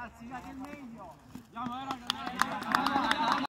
Ragazzi, date il meglio. Andiamo, eh, ragazzi.